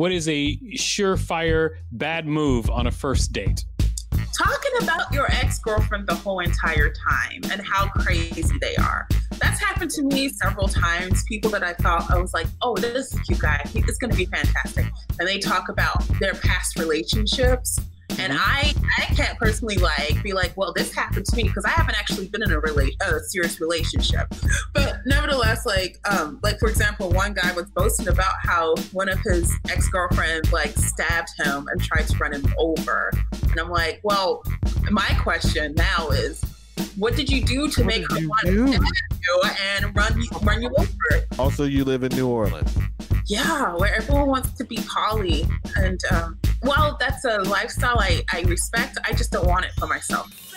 What is a surefire bad move on a first date? Talking about your ex girlfriend the whole entire time and how crazy they are. That's happened to me several times. People that I thought I was like, oh, this is a cute guy. It's going to be fantastic. And they talk about their past relationships and I, I can't personally like be like, well, this happened to me because I haven't actually been in a relate a serious relationship. But nevertheless, like, um, like for example, one guy was boasting about how one of his ex girlfriends like stabbed him and tried to run him over. And I'm like, well, my question now is, what did you do to what make her want to stab you and run run you over? Also, you live in New Orleans. Yeah, where everyone wants to be poly and. Um, well, that's a lifestyle I, I respect. I just don't want it for myself.